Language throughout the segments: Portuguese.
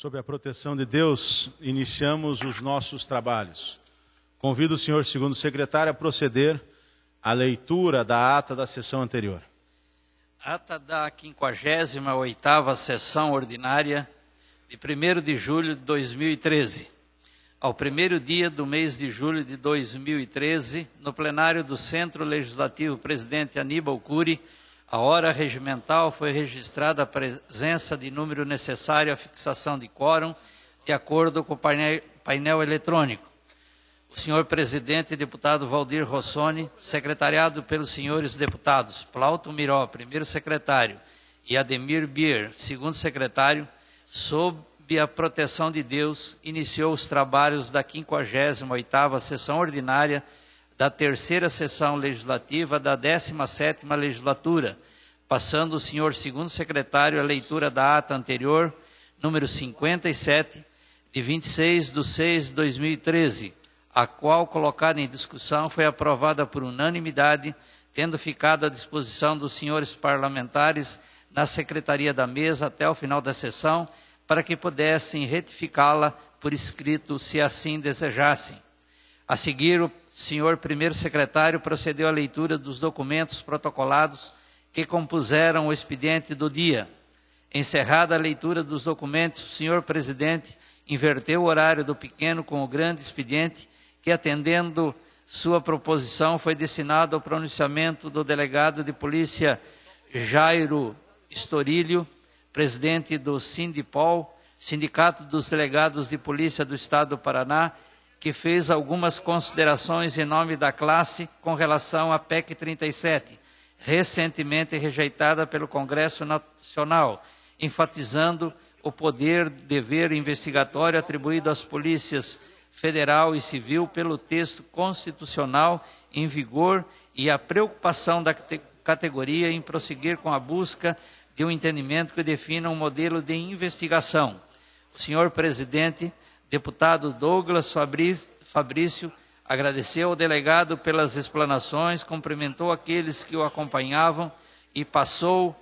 Sob a proteção de Deus, iniciamos os nossos trabalhos. Convido o senhor segundo secretário a proceder à leitura da ata da sessão anterior. Ata da 58ª sessão ordinária de 1 de julho de 2013. Ao primeiro dia do mês de julho de 2013, no plenário do Centro Legislativo Presidente Aníbal Cury, a hora regimental foi registrada a presença de número necessário à fixação de quórum, de acordo com o painel, painel eletrônico. O senhor presidente deputado Valdir Rossoni, secretariado pelos senhores deputados Plauto Miró, primeiro secretário, e Ademir Bier, segundo secretário, sob a proteção de Deus, iniciou os trabalhos da 58ª sessão ordinária da terceira sessão legislativa da 17ª legislatura, passando o senhor segundo secretário a leitura da ata anterior, número 57, de 26 de 6 de 2013, a qual, colocada em discussão, foi aprovada por unanimidade, tendo ficado à disposição dos senhores parlamentares na secretaria da mesa até o final da sessão, para que pudessem retificá-la por escrito, se assim desejassem. A seguir, senhor primeiro secretário procedeu à leitura dos documentos protocolados que compuseram o expediente do dia. Encerrada a leitura dos documentos, o senhor presidente inverteu o horário do pequeno com o grande expediente, que, atendendo sua proposição, foi destinado ao pronunciamento do delegado de polícia Jairo Estorilho, presidente do Sindipol, Sindicato dos Delegados de Polícia do Estado do Paraná, que fez algumas considerações em nome da classe com relação à PEC 37, recentemente rejeitada pelo Congresso Nacional, enfatizando o poder dever investigatório atribuído às polícias federal e civil pelo texto constitucional em vigor e a preocupação da categoria em prosseguir com a busca de um entendimento que defina um modelo de investigação. O senhor presidente Deputado Douglas Fabrício agradeceu ao delegado pelas explanações, cumprimentou aqueles que o acompanhavam e passou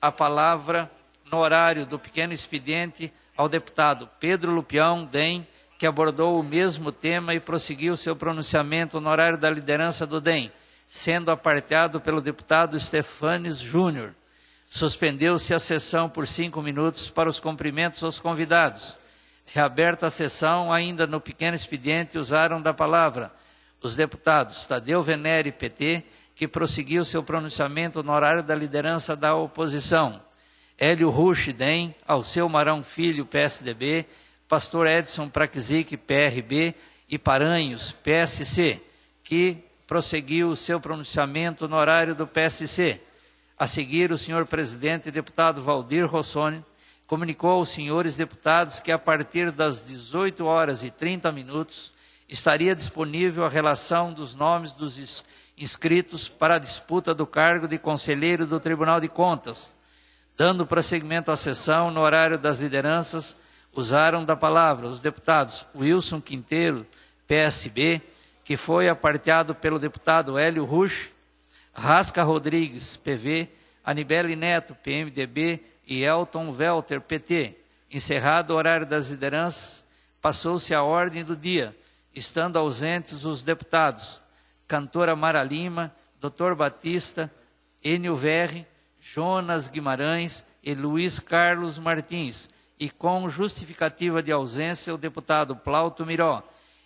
a palavra no horário do pequeno expediente ao deputado Pedro Lupião DEM, que abordou o mesmo tema e prosseguiu seu pronunciamento no horário da liderança do DEM, sendo apartado pelo deputado Stefanes Júnior. Suspendeu-se a sessão por cinco minutos para os cumprimentos aos convidados. Reaberta a sessão, ainda no pequeno expediente, usaram da palavra os deputados Tadeu Venere, PT, que prosseguiu seu pronunciamento no horário da liderança da oposição. Hélio Rush, DEM, Alceu Marão Filho, PSDB, Pastor Edson Praxic, PRB, e Paranhos, PSC, que prosseguiu o seu pronunciamento no horário do PSC. A seguir, o senhor presidente e deputado Valdir Rossoni comunicou aos senhores deputados que a partir das 18 horas e 30 minutos estaria disponível a relação dos nomes dos inscritos para a disputa do cargo de conselheiro do Tribunal de Contas. Dando prosseguimento à sessão, no horário das lideranças, usaram da palavra os deputados Wilson Quinteiro, PSB, que foi aparteado pelo deputado Hélio Rusch, Rasca Rodrigues, PV, Anibele Neto, PMDB, e Elton Welter, PT. Encerrado o horário das lideranças, passou-se a ordem do dia, estando ausentes os deputados Cantora Mara Lima, Dr. Batista, Enio Verri, Jonas Guimarães e Luiz Carlos Martins, e com justificativa de ausência o deputado Plauto Miró.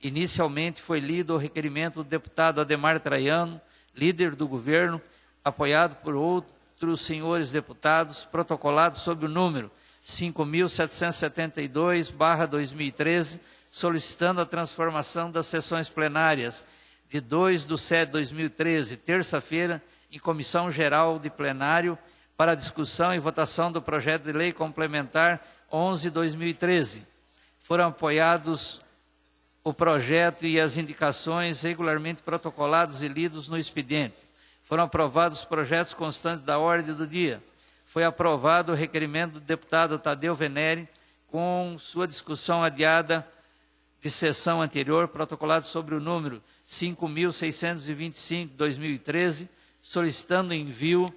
Inicialmente foi lido o requerimento do deputado Ademar Traiano, líder do governo, apoiado por outro outros senhores deputados, protocolado sob o número 5.772-2013, solicitando a transformação das sessões plenárias de 2 de 7 de 2013, terça-feira, em comissão geral de plenário, para discussão e votação do projeto de lei complementar 11 de 2013. Foram apoiados o projeto e as indicações regularmente protocolados e lidos no expediente foram aprovados os projetos constantes da ordem do dia. Foi aprovado o requerimento do deputado Tadeu Venere, com sua discussão adiada de sessão anterior, protocolado sobre o número 5.625-2013, solicitando envio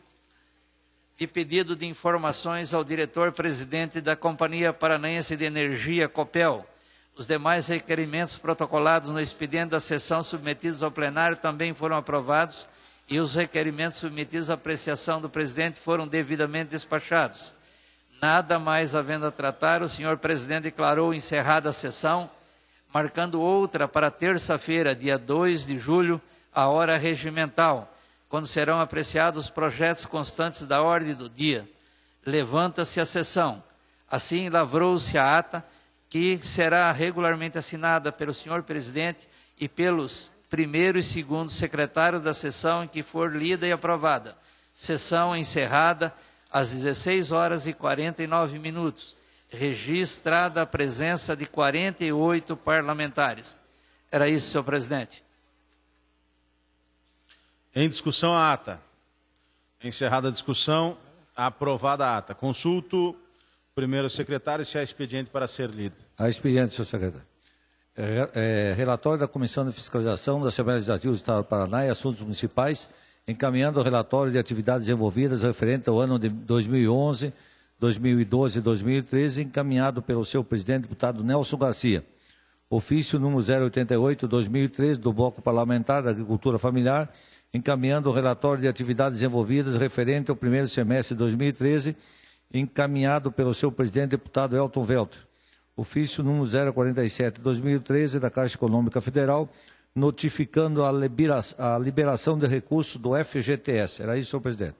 de pedido de informações ao diretor-presidente da Companhia Paranaense de Energia, COPEL. Os demais requerimentos protocolados no expediente da sessão submetidos ao plenário também foram aprovados e os requerimentos submetidos à apreciação do presidente foram devidamente despachados. Nada mais havendo a tratar, o senhor presidente declarou encerrada a sessão, marcando outra para terça-feira, dia 2 de julho, a hora regimental quando serão apreciados os projetos constantes da ordem do dia. Levanta-se a sessão. Assim lavrou-se a ata, que será regularmente assinada pelo senhor presidente e pelos primeiro e segundo secretários da sessão em que for lida e aprovada. Sessão encerrada às 16 horas e 49 minutos. Registrada a presença de 48 parlamentares. Era isso, senhor presidente. Em discussão a ata. Encerrada a discussão, aprovada a ata. Consulto primeiro secretário se há expediente para ser lido. Há expediente, senhor secretário. É, relatório da Comissão de Fiscalização da Assembleia Legislativa do Estado do Paraná e Assuntos Municipais, encaminhando o relatório de atividades envolvidas referente ao ano de 2011, 2012 e 2013, encaminhado pelo seu presidente, deputado Nelson Garcia. Ofício número 088-2013 do Bloco Parlamentar da Agricultura Familiar, encaminhando o relatório de atividades envolvidas referente ao primeiro semestre de 2013, encaminhado pelo seu presidente, deputado Elton Velter. Ofício número 047-2013 da Caixa Econômica Federal, notificando a, a liberação de recursos do FGTS. Era isso, senhor presidente.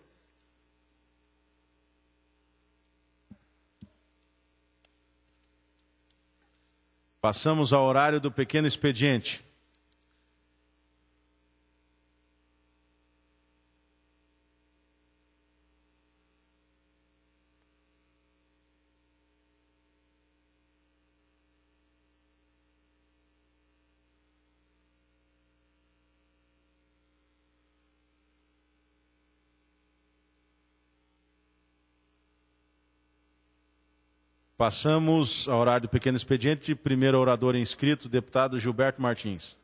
Passamos ao horário do pequeno expediente. Passamos ao horário do pequeno expediente. Primeiro orador inscrito, deputado Gilberto Martins.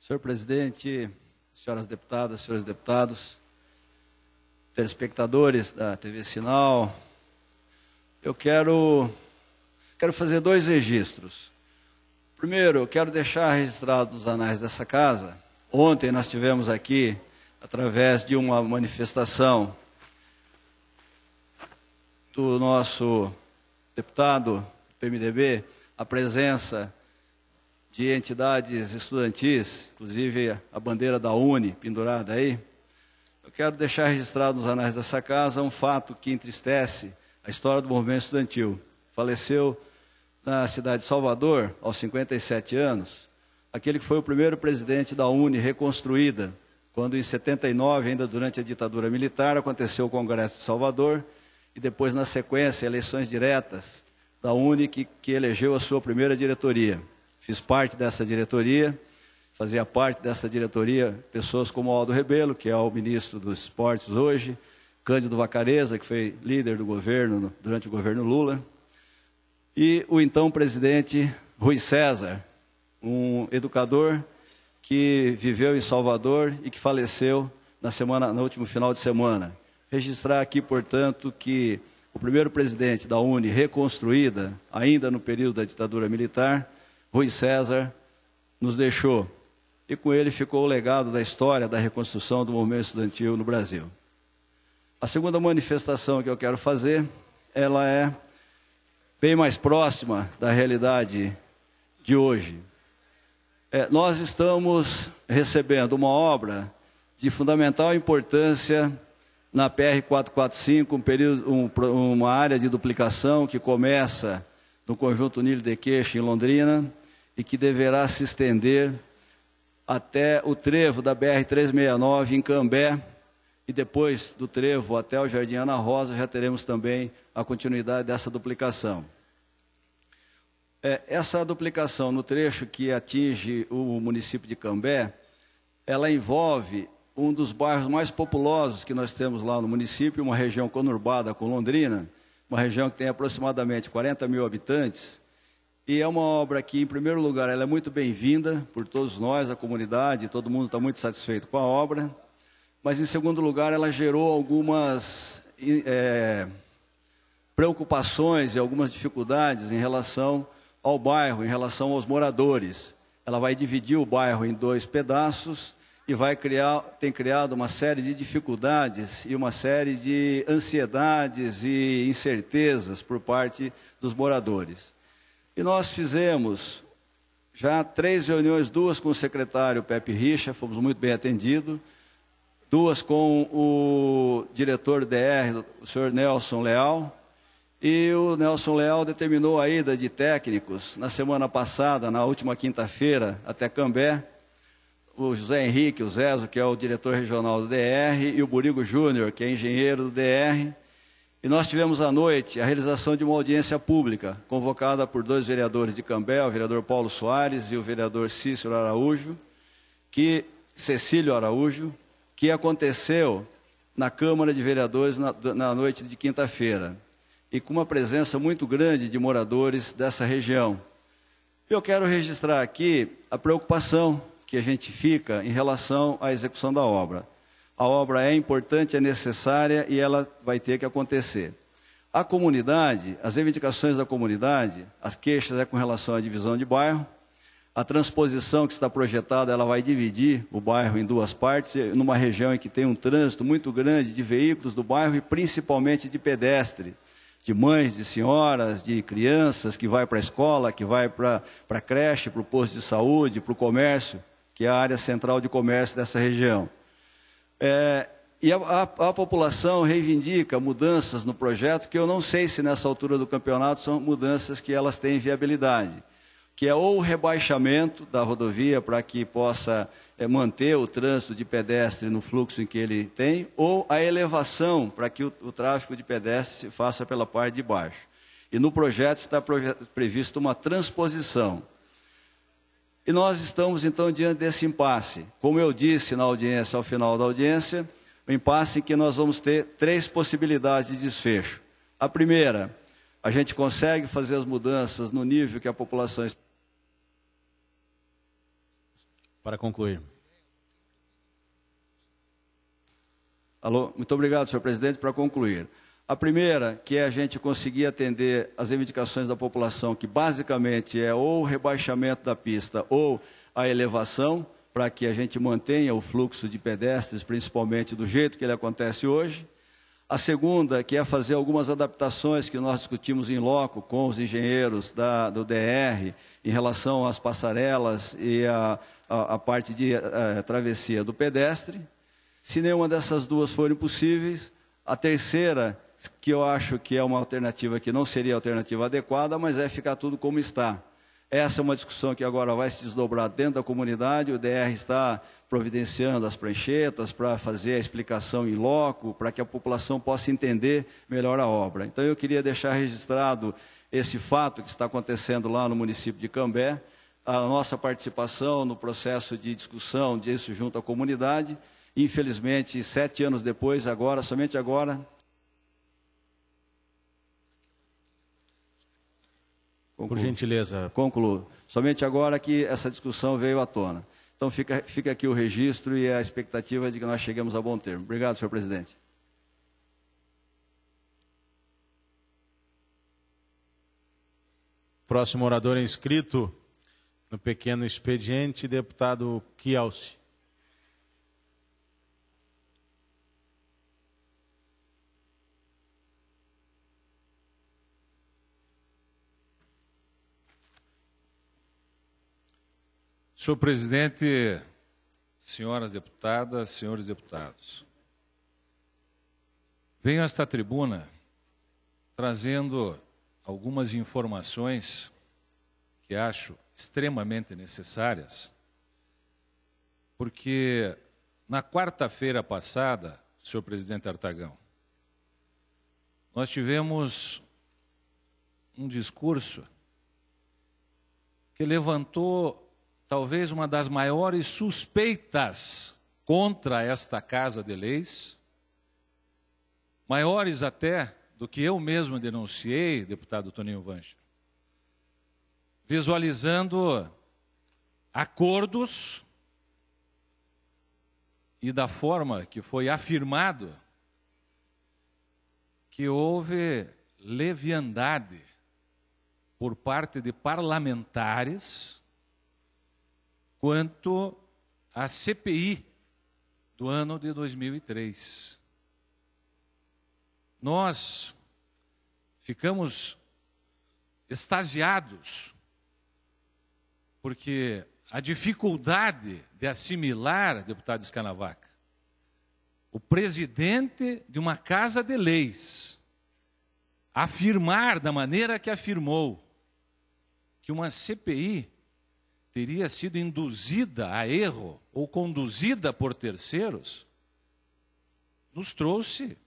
Senhor presidente, senhoras deputadas, senhores deputados, telespectadores da TV Sinal, eu quero Quero fazer dois registros. Primeiro, quero deixar registrado nos anais dessa casa. Ontem nós tivemos aqui, através de uma manifestação do nosso deputado do PMDB, a presença de entidades estudantis, inclusive a bandeira da Uni pendurada aí. Eu quero deixar registrado nos anais dessa casa um fato que entristece a história do movimento estudantil. Faleceu na cidade de Salvador, aos 57 anos, aquele que foi o primeiro presidente da UNE reconstruída, quando em 79, ainda durante a ditadura militar, aconteceu o Congresso de Salvador e depois, na sequência, eleições diretas da UNE, que, que elegeu a sua primeira diretoria. Fiz parte dessa diretoria, fazia parte dessa diretoria pessoas como Aldo Rebelo, que é o ministro dos esportes hoje, Cândido Vacareza, que foi líder do governo durante o governo Lula, e o então presidente Rui César, um educador que viveu em Salvador e que faleceu na semana, no último final de semana. Registrar aqui, portanto, que o primeiro presidente da UNE reconstruída, ainda no período da ditadura militar, Rui César, nos deixou. E com ele ficou o legado da história da reconstrução do movimento estudantil no Brasil. A segunda manifestação que eu quero fazer, ela é bem mais próxima da realidade de hoje. É, nós estamos recebendo uma obra de fundamental importância na PR 445, um um, uma área de duplicação que começa no conjunto Nilo de Queixo, em Londrina, e que deverá se estender até o trevo da BR 369 em Cambé, e depois do trevo até o Jardim Ana Rosa já teremos também a continuidade dessa duplicação. É, essa duplicação no trecho que atinge o município de Cambé, ela envolve um dos bairros mais populosos que nós temos lá no município, uma região conurbada com Londrina, uma região que tem aproximadamente 40 mil habitantes. E é uma obra que, em primeiro lugar, ela é muito bem-vinda por todos nós, a comunidade, todo mundo está muito satisfeito com a obra. Mas, em segundo lugar, ela gerou algumas é, preocupações e algumas dificuldades em relação ao bairro, em relação aos moradores. Ela vai dividir o bairro em dois pedaços e vai criar, tem criado uma série de dificuldades e uma série de ansiedades e incertezas por parte dos moradores. E nós fizemos já três reuniões, duas com o secretário Pepe Richa, fomos muito bem atendidos, duas com o diretor DR, o senhor Nelson Leal, e o Nelson Leal determinou a ida de técnicos na semana passada, na última quinta-feira, até Cambé, o José Henrique, o Zezo, que é o diretor regional do DR, e o Burigo Júnior, que é engenheiro do DR. E nós tivemos à noite a realização de uma audiência pública, convocada por dois vereadores de Cambé, o vereador Paulo Soares e o vereador Cícero Araújo, que, Cecílio Araújo, que aconteceu na Câmara de Vereadores na, na noite de quinta-feira, e com uma presença muito grande de moradores dessa região. Eu quero registrar aqui a preocupação que a gente fica em relação à execução da obra. A obra é importante, é necessária e ela vai ter que acontecer. A comunidade, as reivindicações da comunidade, as queixas é com relação à divisão de bairro. A transposição que está projetada, ela vai dividir o bairro em duas partes, numa região em que tem um trânsito muito grande de veículos do bairro e principalmente de pedestre, de mães, de senhoras, de crianças que vai para a escola, que vai para a creche, para o posto de saúde, para o comércio que é a área central de comércio dessa região. É, e a, a, a, população reivindica mudanças no projeto que eu não sei se nessa altura do campeonato são mudanças que elas têm viabilidade, que é ou o rebaixamento da rodovia para que possa é, manter o trânsito de pedestre no fluxo em que ele tem, ou a elevação para que o, o tráfego de pedestre se faça pela parte de baixo. E no projeto está previsto uma transposição e nós estamos então diante desse impasse. Como eu disse na audiência, ao final da audiência, o impasse em que nós vamos ter três possibilidades de desfecho. A primeira, a gente consegue fazer as mudanças no nível que a população está. Para concluir. Alô, muito obrigado, senhor presidente, para concluir. A primeira, que é a gente conseguir atender as reivindicações da população, que basicamente é ou o rebaixamento da pista ou a elevação, para que a gente mantenha o fluxo de pedestres, principalmente do jeito que ele acontece hoje. A segunda, que é fazer algumas adaptações que nós discutimos em loco com os engenheiros da, do DR, em relação às passarelas e a, a, a parte de a, eh, travessia do pedestre. Se nenhuma dessas duas forem possíveis, a terceira que eu acho que é uma alternativa que não seria a alternativa adequada, mas é ficar tudo como está. Essa é uma discussão que agora vai se desdobrar dentro da comunidade. O DR está providenciando as pranchetas para fazer a explicação em loco, para que a população possa entender melhor a obra. Então, eu queria deixar registrado esse fato que está acontecendo lá no município de Cambé, a nossa participação no processo de discussão disso junto à comunidade. Infelizmente, sete anos depois, agora, somente agora, Concluo. Por gentileza. Concluo. Somente agora que essa discussão veio à tona. Então fica, fica aqui o registro e a expectativa de que nós cheguemos a bom termo. Obrigado, senhor presidente. Próximo orador inscrito no pequeno expediente, deputado Kielce. Senhor presidente, senhoras deputadas, senhores deputados, venho a esta tribuna trazendo algumas informações que acho extremamente necessárias, porque na quarta-feira passada, senhor presidente Artagão, nós tivemos um discurso que levantou talvez uma das maiores suspeitas contra esta Casa de Leis, maiores até do que eu mesmo denunciei, deputado Toninho Vancha, visualizando acordos e da forma que foi afirmado que houve leviandade por parte de parlamentares quanto à CPI do ano de 2003. Nós ficamos extasiados, porque a dificuldade de assimilar, deputado Escanavaca, o presidente de uma casa de leis afirmar da maneira que afirmou que uma CPI teria sido induzida a erro ou conduzida por terceiros, nos trouxe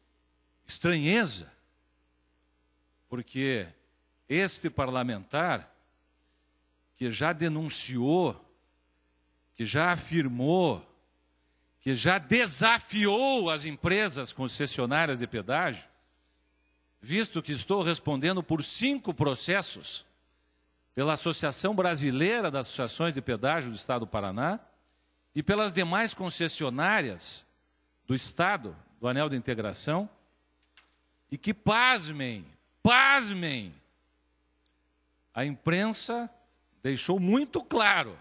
estranheza, porque este parlamentar, que já denunciou, que já afirmou, que já desafiou as empresas concessionárias de pedágio, visto que estou respondendo por cinco processos pela Associação Brasileira das Associações de Pedágio do Estado do Paraná e pelas demais concessionárias do Estado, do Anel de Integração, e que, pasmem, pasmem, a imprensa deixou muito claro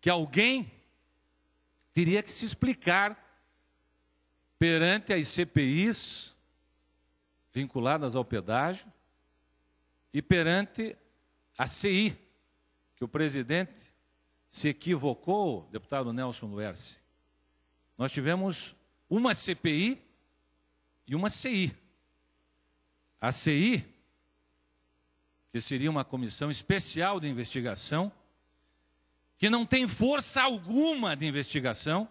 que alguém teria que se explicar perante as CPIs vinculadas ao pedágio e perante a CI, que o presidente se equivocou, deputado Nelson Luerce. Nós tivemos uma CPI e uma CI. A CI, que seria uma comissão especial de investigação, que não tem força alguma de investigação,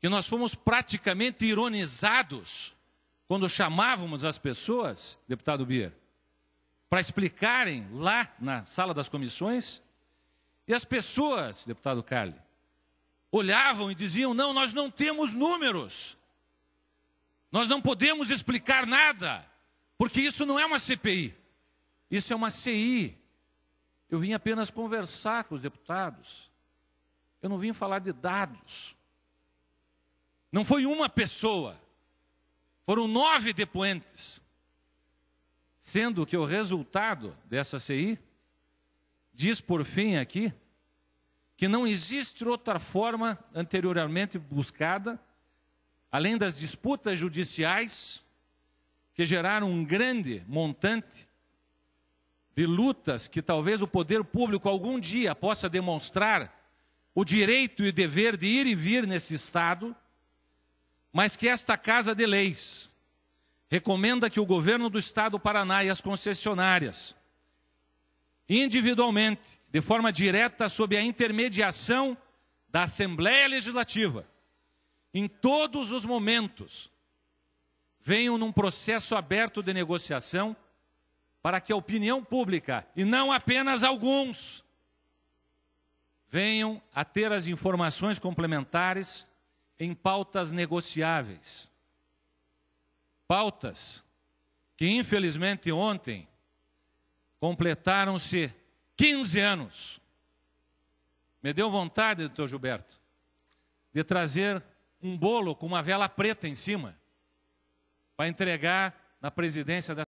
que nós fomos praticamente ironizados quando chamávamos as pessoas, deputado Bier, para explicarem lá na sala das comissões. E as pessoas, deputado Carli, olhavam e diziam: não, nós não temos números. Nós não podemos explicar nada, porque isso não é uma CPI, isso é uma CI. Eu vim apenas conversar com os deputados, eu não vim falar de dados. Não foi uma pessoa, foram nove depoentes. Sendo que o resultado dessa CI diz por fim aqui que não existe outra forma anteriormente buscada, além das disputas judiciais que geraram um grande montante de lutas que talvez o poder público algum dia possa demonstrar o direito e dever de ir e vir nesse Estado, mas que esta Casa de Leis recomenda que o governo do estado do Paraná e as concessionárias, individualmente, de forma direta, sob a intermediação da Assembleia Legislativa, em todos os momentos, venham num processo aberto de negociação para que a opinião pública, e não apenas alguns, venham a ter as informações complementares em pautas negociáveis pautas que, infelizmente, ontem completaram-se 15 anos. Me deu vontade, doutor Gilberto, de trazer um bolo com uma vela preta em cima para entregar na presidência dessa